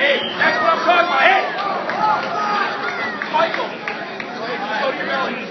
Hey, that's what I'm talking about. Hey! Michael, go to your belly.